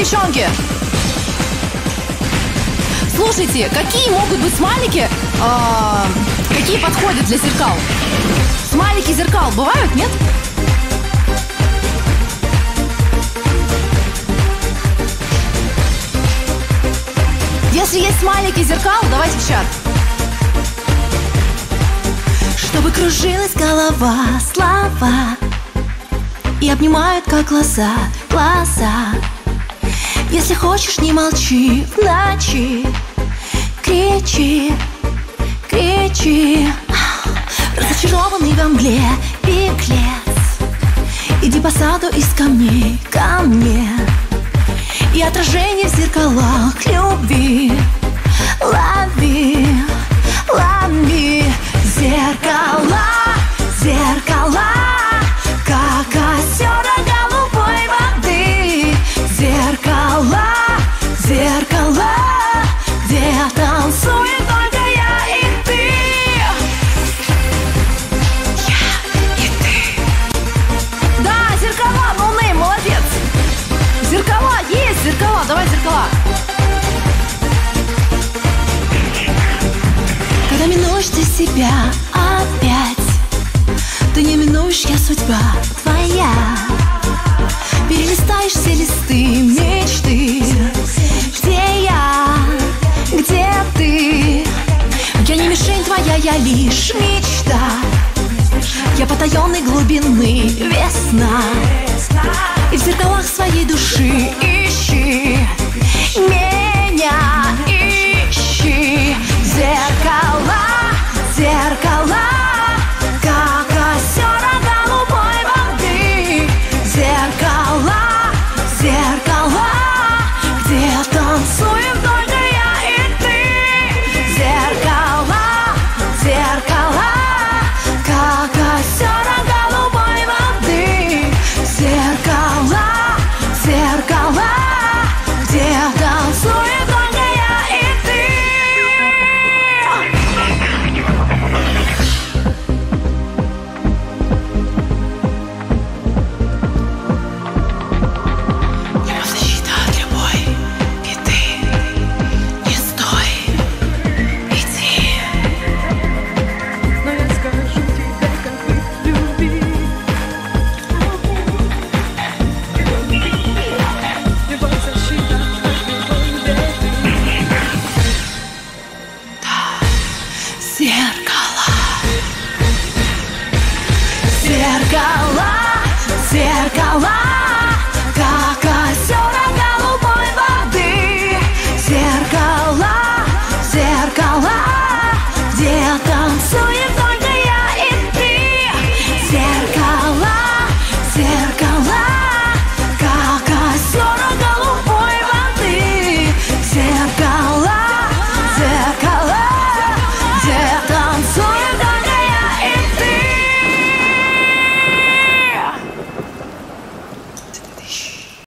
девчонки! Слушайте, какие могут быть смайлики, а, какие подходят для зеркал? Смайлики зеркал бывают, нет? Если есть смайлики зеркал, давайте в чат. Чтобы кружилась голова, слова И обнимают, как глаза, глаза Если хочешь, не молчи в ночи. Кричи, кричи. Разочарованный во мгле беглец Иди по саду из камней ко мне. И отражение в зеркалах любви ты себя опять. Ты не минуешь, я судьба твоя. Перелистаешь все листы мечты. Где я, где ты? Я не мишень твоя, я лишь мечта. Я потаенной глубины весна. И в зеркалах своей души зеркало. Зеркало.